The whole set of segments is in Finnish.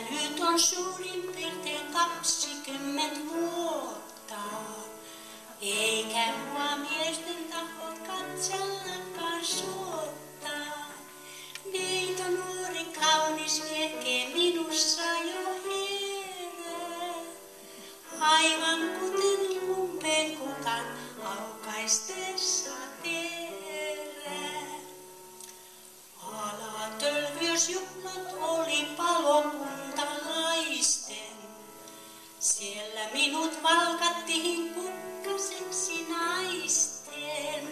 nyt on suurin piirtein kaksikymmentä vuotta. Eikä mua miesten taho katsellakaan suottaa. Neito nuori kaunis miekee minussa jo herää. Aivan kuten umpeen kukan aukaistessa terää. Alatölviösjuhlat oli palokuntalaisten. Valkattiin kukkaseksi naisten.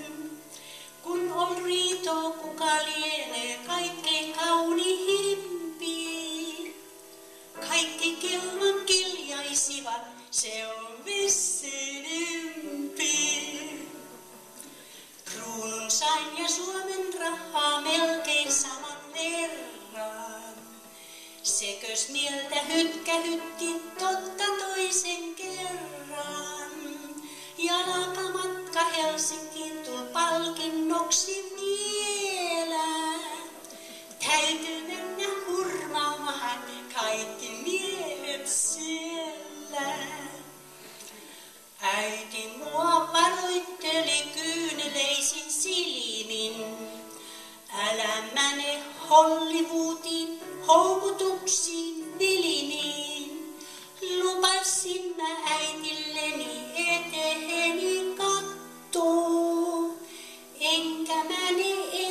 Kun on riito, kuka lienee kaikkein kaunihimpi. Kaikki kilman kiljaisivat, se on vissiin impi. Kruunun sain ja Suomen rahaa melkein saman verran. Sekös mieltä hytkähytti totta toisen kerran. saisikin tuo palkinnoksi vielä. Täytyy mennä hurmaamaan kaikki miehet siellä. Äiti mua varoitteli kyyneleisin silmin. Älä mene Hollywoodin houkutuksiin viliniin. think I'm